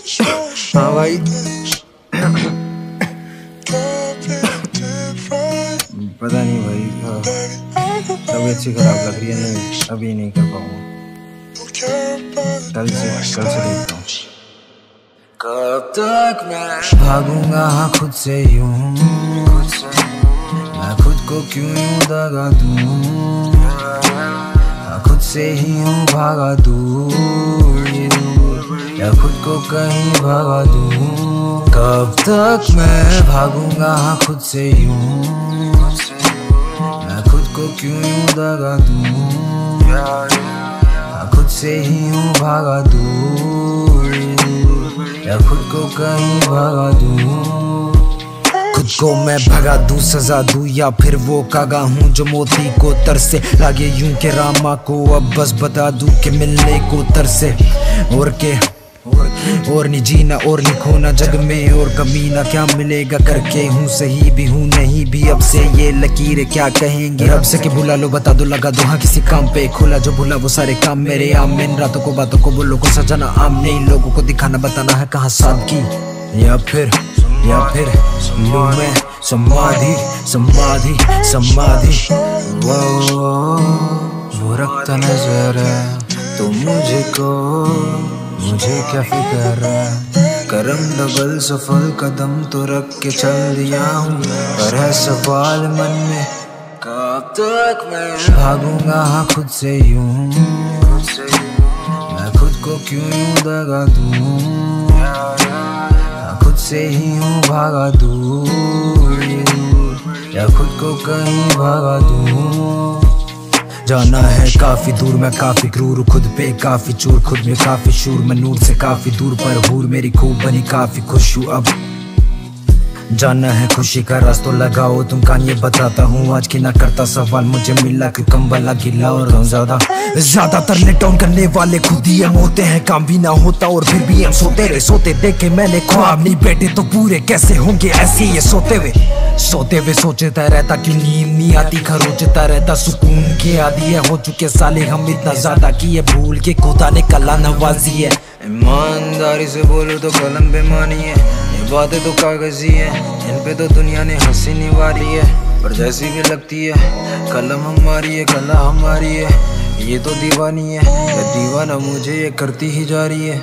हाँ भाई। पता नहीं भाई हाँ। तबीयत सी खराब लग रही है नहीं अभी नहीं कर पाऊँगा। कल से कल से देखता हूँ। कब तक मैं भागूँगा हाँ खुद से यूँ। मैं खुद को क्यों यूँ दगा दूँ? हाँ खुद से ही हूँ भागा दूर ये या खुद को कहीं भागा दूँ? कब तक मैं भागूँगा? हाँ खुद से यूँ मैं खुद को क्यों यूँ दगा दूँ? हाँ खुद से ही हूँ, भागा दूर या खुद को कहीं भागा दूँ? खुद को मैं भगा दूँ, सजा दूँ, या फिर वो कागा हूँ जो मोती को तरसे? लागे यूँ के रामा को अब बस बता दूँ कि मिलने को तरसे। और के और नहीं जीना और नहीं खोना जग में और कमी ना क्या मिलेगा करके। हूँ सही भी, हूँ नहीं भी, अब से ये लकीर क्या कहेंगे? रब से कि बुला लो, बता दो, लगा दो हाँ किसी काम पे। खुला जो भूला वो सारे काम मेरे आम इन रातों को, बातों को, बोलो को सजाना आम नहीं। लोगों को दिखाना, बताना है कहाँ सादगी या फिर या फिर मैं समाधि समाधि समाधि। वो रखता नज़र तो मुझको। मुझे क्या फ़िक्र करम डबल सफल कदम तो रख के चल दिया हूँ पर है सवाल मन में, कब तक मैं भागूँगा? हाँ खुद से यूँ। मैं खुद को क्यों यूँ दगा दूँ? हाँ खुद से ही हूँ भागा दूर या खुद को कहीं भागा दूँ? जाना है काफ़ी दूर, मैं काफ़ी क्रूर खुद पे काफ़ी चूर, खुद में काफ़ी शूर, मैं नूर से काफ़ी दूर, पर हूर मेरी खूब बनी, काफ़ी खुश हूँ अब। जाना है खुशी का रास्तों लगाओ, तुम कान ये बताता हूँ। आज की ना करता सवाल मुझे मिला कि कम वाला गिला और ज़्यादा। ज़्यादातर लेट डाउन करने वाले खुद ही हम होते हैं, काम भी ना होता और फिर भी हम सोते रहे। सोते देखे मैंने ख्वाब, नहीं बैठे तो पूरे कैसे होंगे? ऐसे ये सोते हुए सोते हुए सोचता रहता कि नींद नहीं आती, खरोचता रहता, सुकून के आदि है। हो चुके साले, हम इतना ज़्यादा कि ये भूल के खुदा ने कला नवाजी है। ईमानदारी से बोलो तो कलम बेमानी है बातें तो कागज़ी है इन पे तो दुनिया ने हँसी निवारी है, पर जैसी भी लगती है, कलम हमारी है, कला हमारी है। ये तो दीवानी है दीवाना मुझे ये करती ही जा रही है।